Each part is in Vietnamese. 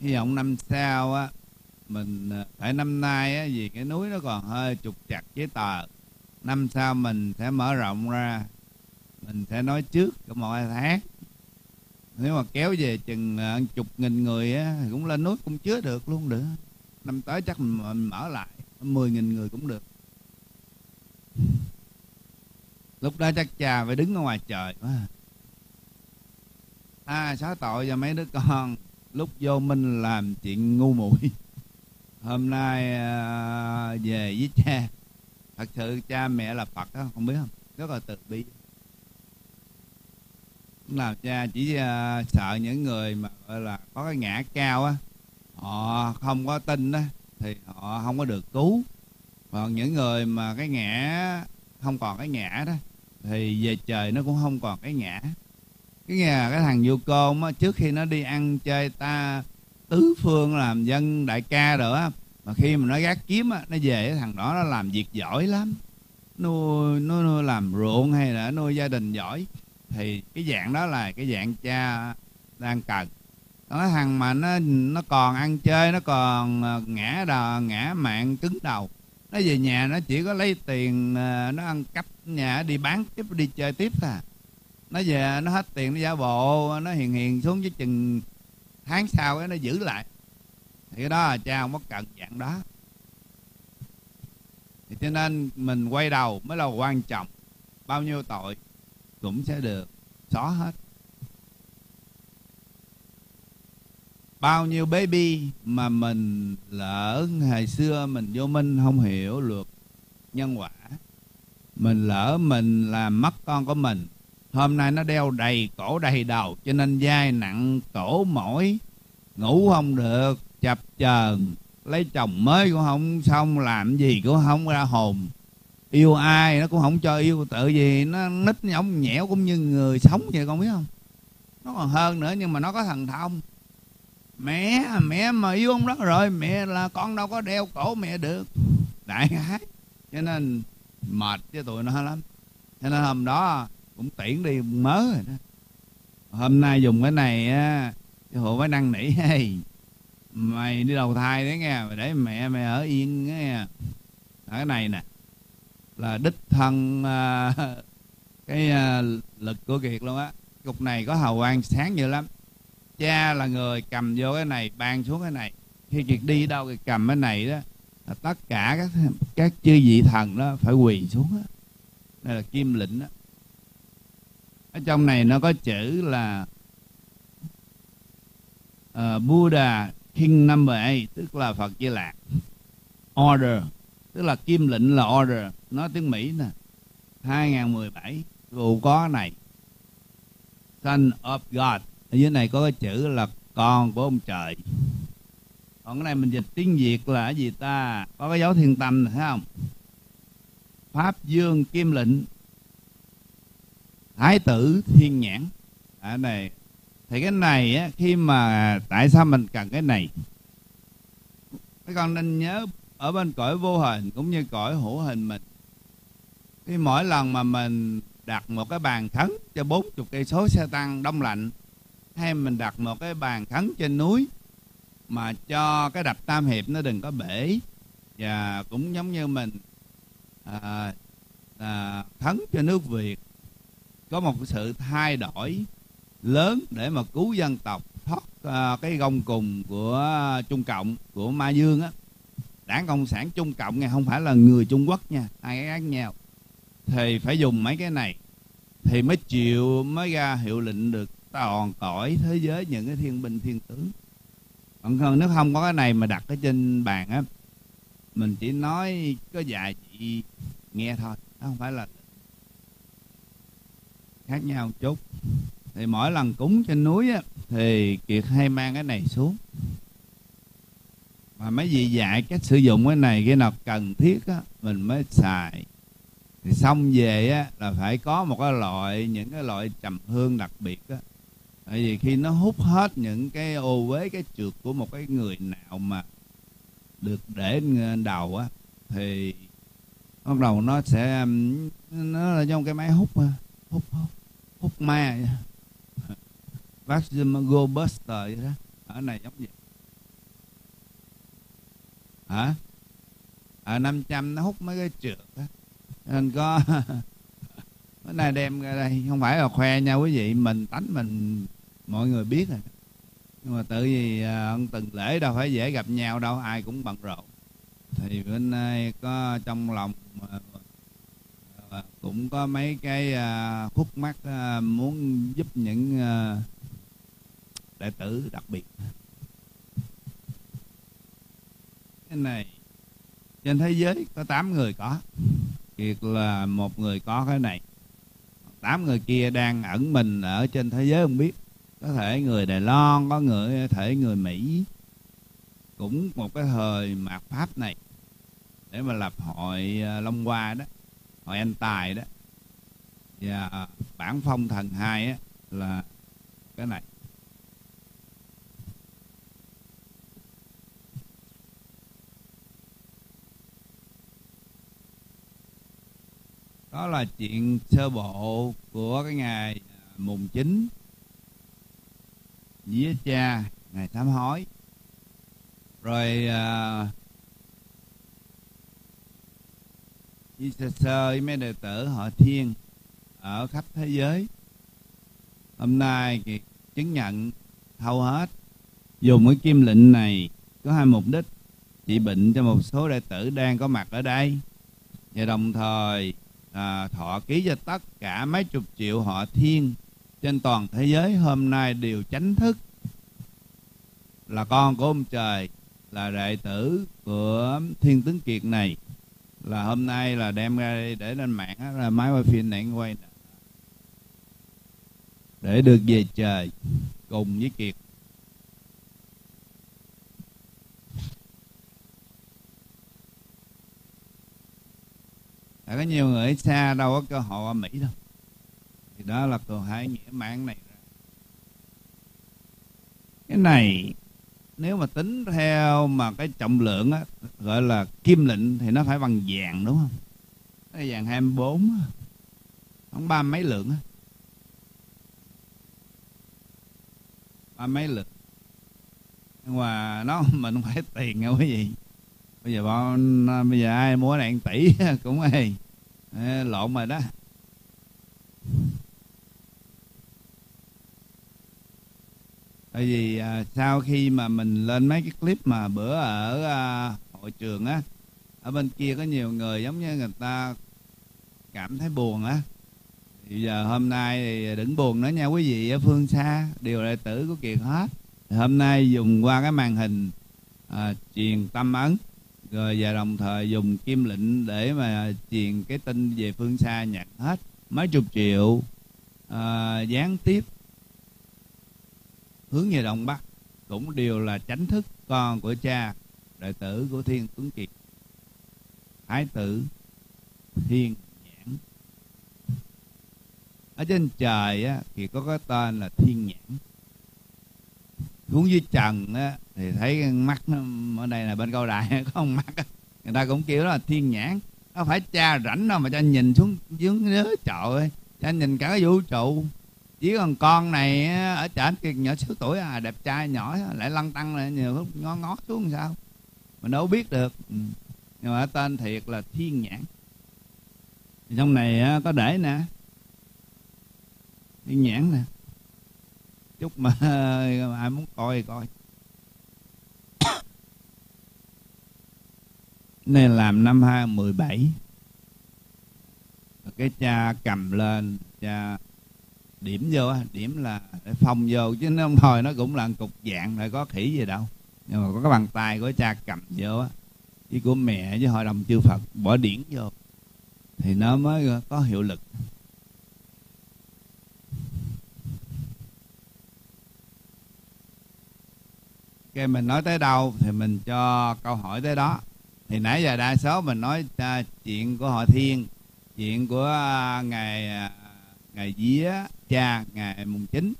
hy vọng năm sau á mình ờ, phải năm nay á vì cái núi nó còn hơi trục chặt giấy tờ. Năm sau mình sẽ mở rộng ra mình sẽ nói trước cho mọi tháng nếu mà kéo về chừng ờ, chục nghìn người á cũng lên núi cũng chứa được luôn được. Năm tới chắc mình, mình mở lại mười nghìn người cũng được. Lúc đó chắc cha phải đứng ở ngoài trời quá. À xóa tội cho mấy đứa con lúc vô minh làm chuyện ngu muội. Hôm nay à, về với cha. Thật sự cha mẹ là phật đó không biết không? Rất là từ bi. Làm cha chỉ à, sợ những người mà gọi là có cái ngã cao á họ không có tin đó thì họ không có được cứu. Còn những người mà cái ngã không còn cái ngã đó thì về trời nó cũng không còn cái ngã cái nhà, cái thằng vô côn á, trước khi nó đi ăn chơi ta, tứ phương làm dân, đại ca rồi á, mà khi mà nó gác kiếm á, nó về cái thằng đó, nó làm việc giỏi lắm. Nuôi, nó nuôi làm ruộng hay là nuôi gia đình giỏi. Thì cái dạng đó là cái dạng cha đang cần. Nó thằng mà nó nó còn ăn chơi, nó còn ờ, ngã đò, ngã mạng, cứng đầu. Nó về nhà, nó chỉ có lấy tiền ờ, nó ăn cắp nhà, đi bán tiếp, đi chơi tiếp à nó về, nó hết tiền, nó giả bộ, nó hiền hiền xuống với chừng tháng sau ấy, nó giữ lại. Thì cái đó là cha không có cần dạng đó. Thì cho nên mình quay đầu mới là quan trọng. Bao nhiêu tội cũng sẽ được xóa hết. Bao nhiêu baby mà mình lỡ hồi xưa mình vô minh, không hiểu luật nhân quả, mình lỡ mình làm mất con của mình hôm nay nó đeo đầy cổ đầy đầu, cho nên dai nặng cổ mỏi. Ngủ không được, chập chờn. Lấy chồng mới cũng không xong, làm gì cũng không ra hồn. Yêu ai nó cũng không cho yêu, tự gì nó nít nhõng nhẽo cũng như người sống vậy, con biết không? Nó còn hơn nữa, nhưng mà nó có thần thông. Mẹ mẹ mà yêu ông đó rồi, mẹ là con đâu có đeo cổ mẹ được. Đại gái cho nên mệt với tụi nó lắm. Cho nên hôm đó cũng tiễn đi mớ rồi đó. Hôm nay dùng cái này á cái hộ phải năn nỉ hey, mày đi đầu thai đấy nghe mày để mẹ mày ở yên nghe. Cái này nè là đích thân uh, cái uh, lực của kiệt luôn á. Cục này có hào quang sáng dữ lắm. Cha là người cầm vô cái này ban xuống cái này. Khi kiệt đi đâu thì cầm cái này đó là tất cả các các chư vị thần đó phải quỳ xuống đó. đây là kim lệnh đó ở trong này nó có chữ là uh, Buddha King number 8 tức là Phật Di Lạc order tức là kim lệnh là order nói tiếng Mỹ nè. 2017 dù có này. Son of God. Ở dưới này có cái chữ là con của ông trời. Còn cái này mình dịch tiếng Việt là cái gì ta? Có cái dấu thiên tâm này, thấy không? Pháp Dương Kim Lệnh. Thái tử Thiên Nhãn. À, này thì cái này á, khi mà tại sao mình cần cái này? Các con nên nhớ ở bên cõi vô hình cũng như cõi hữu hình mình. Khi mỗi lần mà mình đặt một cái bàn khấn cho bốn chục cây số xe tăng đông lạnh hay mình đặt một cái bàn khấn trên núi mà cho cái đập tam hiệp nó đừng có bể và cũng giống như mình à, à, khấn cho nước việt có một sự thay đổi lớn để mà cứu dân tộc thoát uh, cái gông cùng của Trung Cộng của Ma Dương á. Đảng cộng sản Trung Cộng này không phải là người Trung Quốc nha ai khác nhau. Thì phải dùng mấy cái này thì mới chịu mới ra hiệu lệnh được toàn cõi thế giới những cái thiên binh thiên tướng. Còn hơn nếu không có cái này mà đặt ở trên bàn á mình chỉ nói có vài chị nghe thôi không phải là khác nhau một chút. Thì mỗi lần cúng trên núi á, thì kiệt hay mang cái này xuống. Mà mấy vị dạy cách sử dụng cái này cái nào cần thiết á, mình mới xài. Thì xong về á, là phải có một cái loại những cái loại trầm hương đặc biệt á. tại vì khi nó hút hết những cái ô uế cái trượt của một cái người nào mà được để đầu á thì bắt đầu nó sẽ nó là trong cái máy hút hút hút hút ma vaccine go buster vậy đó. Ở này giống vậy. Hả? Ở 500 nó hút mấy cái trượt đó, nên có bữa nay đem ra đây. Không phải là khoe nhau quý vị mình tánh mình mọi người biết rồi. Nhưng mà tự vì à, ông từng lễ đâu phải dễ gặp nhau đâu ai cũng bận rộn. Thì bữa nay có trong lòng cũng có mấy cái à, khúc mắc à, muốn giúp những à, đệ tử đặc biệt. Cái này, trên thế giới có 8 người có. Kiệt là một người có cái này. Tám người kia đang ẩn mình ở trên thế giới không biết. Có thể người Đài Loan, có người có thể người Mỹ. Cũng một cái thời mạt pháp này. Để mà lập hội Long Hoa đó hội anh tài đó. Và bản phong thần hai á là cái này. Đó là chuyện sơ bộ của cái ngày à, mùng chín. Vía cha ngày sám hối. Rồi uh, đi sơ sơ mấy đệ tử họ thiên ở khắp thế giới. Hôm nay thì chứng nhận hầu hết. Dùng cái kim lệnh này có hai mục đích trị bệnh cho một số đệ tử đang có mặt ở đây. Và đồng thời à, thọ ký cho tất cả mấy chục triệu họ thiên trên toàn thế giới hôm nay đều chánh thức. Là con của ông trời là đệ tử của thiên tướng kiệt này là hôm nay là đem ra để lên mạng đó, là máy quay phim này quay nè. để được về trời cùng với kiệt. Có nhiều người ở xa đâu có cơ hội ở Mỹ đâu. Thì đó là cơ hãy nghĩa mạng này cái này nếu mà tính theo mà cái trọng lượng á, gọi là kim lệnh thì nó phải bằng vàng, đúng không? Cái vàng 24 á, không ba mấy lượng á. Ba mấy lượng. Nhưng mà nó mình không phải tiền nha quý vị. Bây giờ bọn à, bây giờ ai mua đèn tỷ cũng hay. Lộn rồi đó. Tại vì à, sau khi mà mình lên mấy cái clip mà bữa ở à, hội trường á ở bên kia có nhiều người giống như người ta cảm thấy buồn á. Thì giờ hôm nay thì đừng buồn nữa nha quý vị ở phương xa điều đệ tử của kiệt hết. Thì hôm nay dùng qua cái màn hình à, truyền tâm ấn rồi và đồng thời dùng kim lệnh để mà truyền cái tin về phương xa nhặt hết mấy chục triệu à, gián tiếp hướng về đông bắc cũng đều là chánh thức con của cha đệ tử của thiên tuấn kiệt. Thái tử thiên nhãn. Ở trên trời á, thì có cái tên là thiên nhãn. Xuống dưới trần á, thì thấy mắt ở đây là bên câu đại có con mắt á. người ta cũng kêu đó là thiên nhãn. Nó phải cha rảnh đâu mà cho nhìn xuống dưới nhớ trời ơi cho nhìn cả cái vũ trụ chỉ còn con này ở trển kia nhỏ xíu tuổi à đẹp trai nhỏ, lại lăn tăng lại nhiều lúc ngó ngó xuống sao? Mình đâu biết được. Ừ. Nhưng mà tên thiệt là thiên nhãn. Trong này có để nè. Thiên nhãn nè. Chút mà ai muốn coi coi. Nên làm năm 2017 cái cha cầm lên, cha điểm vô điểm là để vô chứ nó không thôi nó cũng là cục dạng rồi có khỉ gì đâu. Nhưng mà có cái bàn tay của cha cầm vô á với của mẹ với hội đồng chư Phật bỏ điển vô thì nó mới có hiệu lực. Cái mình nói tới đâu thì mình cho câu hỏi tới đó. Thì nãy giờ đa số mình nói uh, chuyện của họ thiên chuyện của uh, ngài uh, ngày vía cha ngày mùng chín.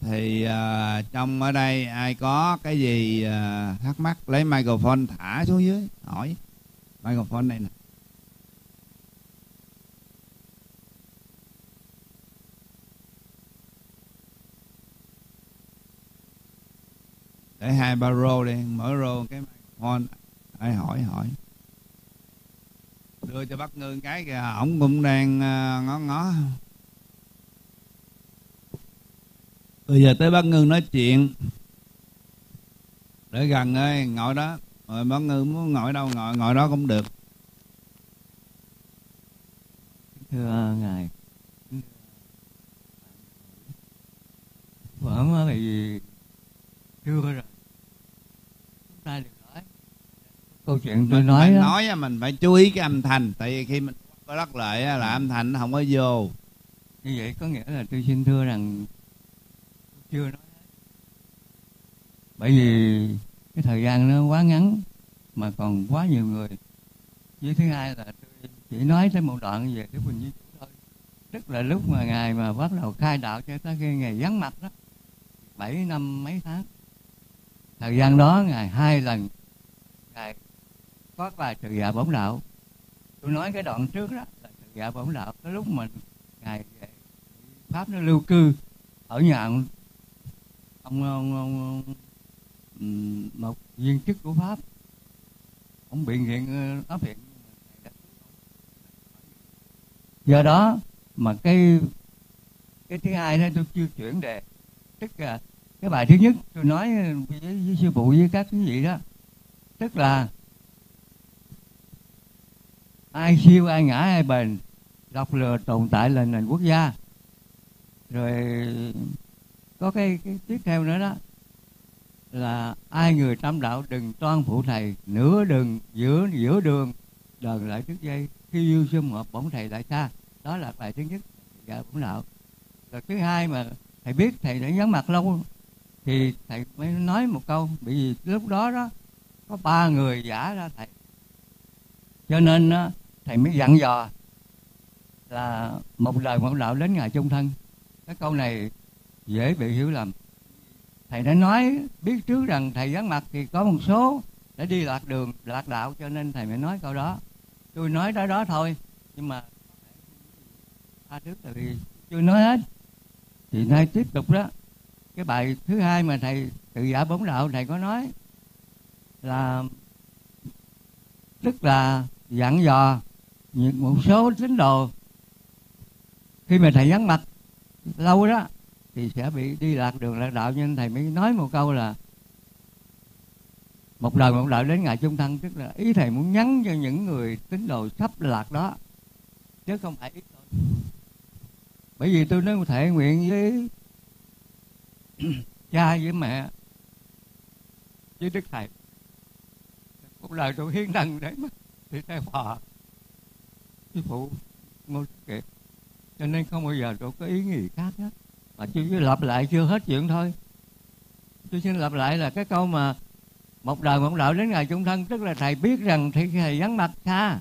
Thì uh, trong ở đây ai có cái gì uh, thắc mắc lấy microphone thả xuống dưới hỏi. Microphone này nè. Để hai ba rô đi mở rô cái microphone. Ai hỏi hỏi. Đưa cho bác ngư cái kìa ổng cũng đang uh, ngó ngó. Bây giờ tới bác ngư nói chuyện. Để gần ơi ngồi đó. Rồi bác ngư muốn ngồi đâu ngồi ngồi đó cũng được. Thưa ngài. Vẫn thì chưa rồi. Chúng ta đừng nói. Câu chuyện tôi mình nói đó, nói mình phải chú ý cái âm thanh. Tại vì khi mình có lợi á, là âm thanh nó không có vô. Như vậy có nghĩa là tôi xin thưa rằng chưa nói. Bởi vì cái thời gian nó quá ngắn mà còn quá nhiều người. Với thứ hai là tôi chỉ nói tới một đoạn về cái Quỳnh duy thôi. Tức là lúc mà ngài mà bắt đầu khai đạo cho tới khi ngài vắng mặt đó, bảy năm mấy tháng, thời gian đó ngài hai lần, ngài có bài trừ dạ bổn đạo. Tôi nói cái đoạn trước đó là trừ dạ bổn đạo. Cái lúc mà ngài về pháp nó lưu cư ở nhà ông ông, ông, ông, một viên chức của pháp. Ông bị nghiện ờ, áp hiện do đó mà cái cái thứ hai đó tôi chưa chuyển đề. Tức là cái bài thứ nhất tôi nói ờ, với, với sư phụ với các quý vị đó. Tức là ai siêu ai ngã ai bền độc lừa tồn tại là nền quốc gia. Rồi có cái, cái tiếp theo nữa đó là ai người tam đạo đừng toan phụ thầy nửa đường giữa giữa đường đờn lại trước dây. Khi yêu sum hợp bổn thầy lại xa. Đó là bài thứ nhất dạ bổn đạo. Rồi thứ hai mà thầy biết thầy đã nhấn mặt lâu thì thầy mới nói một câu. Bởi vì lúc đó đó có ba người giả ra thầy. Cho nên đó, thầy mới dặn dò là một đời một đạo đến ngày chung thân. Cái câu này dễ bị hiểu lầm. Thầy đã nói, biết trước rằng thầy vắng mặt thì có một số đã đi lạc đường, lạc đạo, cho nên thầy mới nói câu đó. Tôi nói đó đó thôi, nhưng mà tha trước tại vì chưa nói hết. Thì nay tiếp tục đó. Cái bài thứ hai mà thầy tự giả bóng đạo thầy có nói là tức là dặn dò những một số tín đồ. Khi mà thầy vắng mặt, lâu đó thì sẽ bị đi lạc đường lạc đạo. Nên thầy mới nói một câu là một đời một đạo đến ngày chung thân. Tức là ý thầy muốn nhắn cho những người tín đồ sắp lạc đó. Chứ không phải ít thôi bởi vì tôi nói thể nguyện với cha với mẹ, với đức thầy. Một lời tôi hiến đăng để mà thì thầy phò sư phụ ngôi kiệt cho nên không bao giờ tôi có ý nghĩ khác hết mà chưa chỉ lặp lại chưa hết chuyện thôi. Tôi xin lặp lại là cái câu mà một đời một đạo đến ngày chung thân, tức là thầy biết rằng thì thầy vắng mặt xa.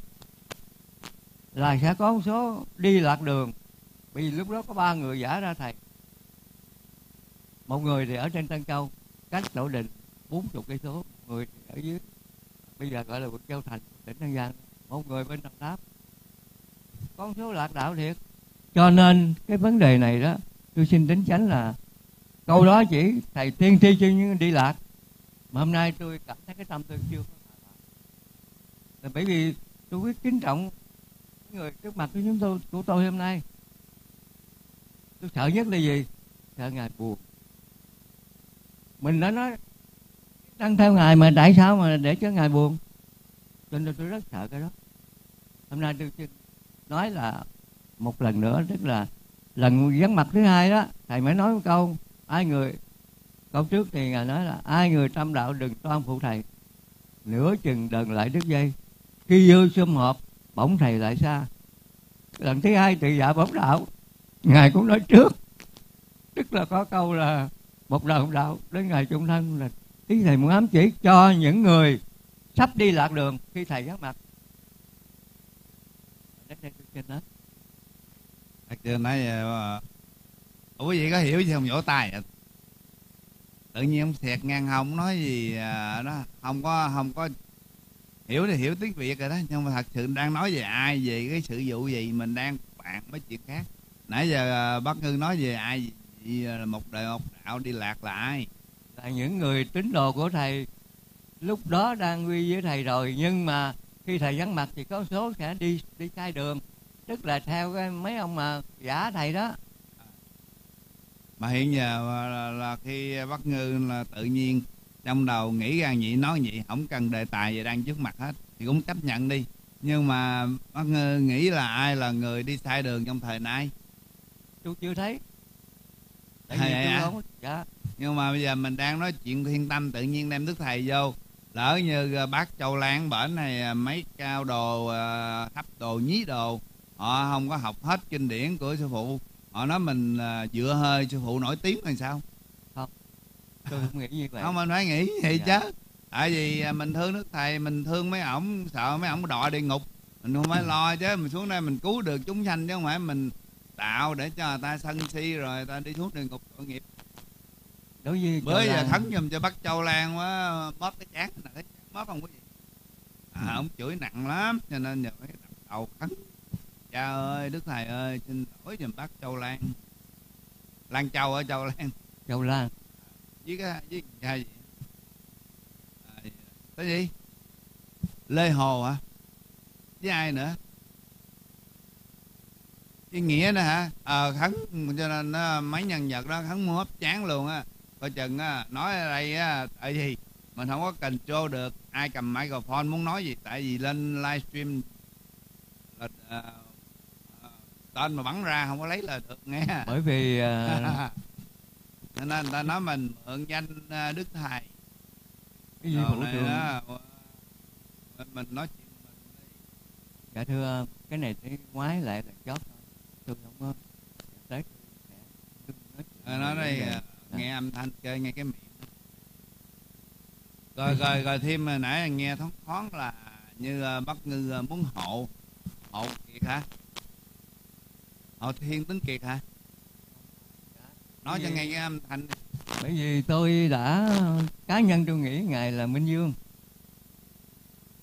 Là sẽ có một số đi lạc đường, vì lúc đó có ba người giả ra thầy. Một người thì ở trên tân châu, cách tổ đình bốn chục cây số người thì ở dưới. Bây giờ gọi là quận châu thành, tỉnh an giang, một người bên đồng tháp. Con số lạc đạo thiệt. Cho nên cái vấn đề này đó tôi xin tính chánh là câu đó chỉ thầy tiên tri cho những đi lạc. Mà hôm nay tôi cảm thấy cái tâm tôi chưa có là bởi vì tôi biết kính trọng người trước mặt của chúng tôi, của tôi hôm nay. Tôi sợ nhất là gì? Sợ ngài buồn. Mình đã nói, đang theo ngài mà tại sao mà để cho ngài buồn? Cho nên tôi rất sợ cái đó. Hôm nay tôi xin nói là một lần nữa, tức là lần vắng mặt thứ hai đó. Thầy mới nói một câu, ai người câu trước thì ngài nói là, ai người tâm đạo đừng toan phụ thầy, nửa chừng đần lại đứt dây. Khi vô sum họp, bỗng thầy lại xa. Lần thứ hai tự dạ bóng đạo. Ngài cũng nói trước. Tức là có câu là, một đời một đạo đến ngày trung thân là ý thầy muốn ám chỉ cho những người sắp đi lạc đường khi thầy vắng mặt. Đến đây tôi xin hết thật chưa nói uh, quý vị có hiểu gì không? Vỗ tay à. tự nhiên ông thiệt ngang hông nói gì ờ, đó không có không có hiểu thì hiểu tiếng việt rồi đó nhưng mà thật sự đang nói về ai về cái sự vụ gì mình đang bạn mấy chuyện khác. Nãy giờ ờ, bác ngư nói về ai gì ờ, là một đời một đạo đi lạc là ai? Là những người tín đồ của thầy. Lúc đó đang quy với thầy rồi nhưng mà khi thầy vắng mặt thì có số sẽ đi đi sai đường tức là theo cái mấy ông mà giả thầy đó. Mà hiện giờ là, là khi bắt ngư là tự nhiên trong đầu nghĩ ra vậy nói vậy không cần đề tài gì đang trước mặt hết thì cũng chấp nhận đi. Nhưng mà bắt ngư nghĩ là ai là người đi sai đường trong thời nay? Tôi chưa thấy. Tại vì hả? không dạ. Nhưng mà bây giờ mình đang nói chuyện thiên tâm tự nhiên đem đức thầy vô. Lỡ như ờ, bác châu lan bển này ờ, mấy cao đồ ờ, thấp đồ nhí đồ họ không có học hết kinh điển của sư phụ. Họ nói mình ờ, dựa hơi sư phụ nổi tiếng thì sao? Tôi không nghĩ như vậy. Không mình phải nghĩ vậy Dạ. chứ. Tại vì à, mình thương đức thầy mình thương mấy ổng sợ mấy ổng đọa địa ngục. Mình không phải lo chứ mình xuống đây mình cứu được chúng sanh chứ không phải mình tạo để cho người ta sân si rồi người ta đi xuống địa ngục tội nghiệp. Đối với bữa giờ Lan, thắng giùm cho bác châu lan quá móp cái chán là cái chán móp không có gì. À, Ừ. ông chửi nặng lắm cho nên giờ phải đập đầu khấn cha ơi đức thầy ơi xin lỗi giùm bác châu lan. Lan châu ở châu lan? Châu Lan. Với cái với cha gì? À, cái gì? Lê hồ hả? Với ai nữa? Với nghĩa nữa hả? Ờ khấn cho nên á, mấy nhân vật đó khấn mua hấp chán luôn á. Coi chừng á nói ở đây á tại vì mình không có control được ai cầm microphone muốn nói gì tại vì lên livestream là à, à, tên mà bắn ra không có lấy là được nghe. Bởi vì cho nên người ta nói mình mượn danh à, đức thầy. Cái gì này trường? đó, mình, mình nói chuyện mình dạ thưa cái này cái ngoái lại là chót tôi không có tới nói Ờ, đây à, nghe âm thanh chơi nghe cái miệng. Rồi rồi rồi thêm hồi nãy nghe thoáng thoáng là như bắc ngư muốn hộ hộ kiệt hả hộ thiên tướng kiệt hả? Nói cho nghe âm thanh đi. bởi vì tôi đã cá nhân tôi nghĩ ngài là minh dương.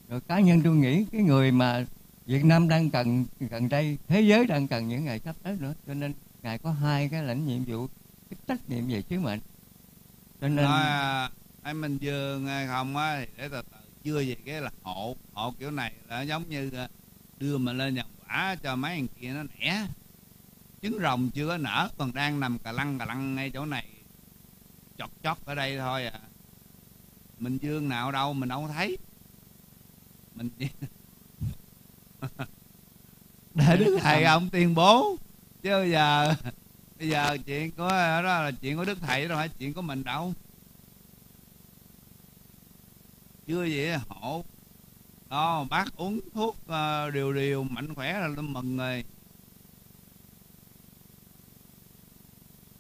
Rồi cá nhân tôi nghĩ cái người mà Việt Nam đang cần gần đây thế giới đang cần những ngày sắp tới nữa. Cho nên ngài có hai cái lãnh nhiệm vụ cái trách nhiệm về sứ mệnh. Cho nên nói à, anh Minh Dương không á thì để từ từ chưa về cái là hộ hộ kiểu này là giống như à, đưa mình lên nhầm quả cho mấy thằng kia nó nẻ trứng rồng chưa nở còn đang nằm cà lăng cà lăng ngay chỗ này. Chọt chót ở đây thôi à. Minh Dương nào đâu mình đâu thấy. Mình để đức thầy ông tuyên bố. Chứ bây giờ bây giờ chuyện của đó là chuyện của đức thầy đâu phải chuyện của mình đâu. Chưa là hộ đó bác uống thuốc ờ, điều điều mạnh khỏe là mừng rồi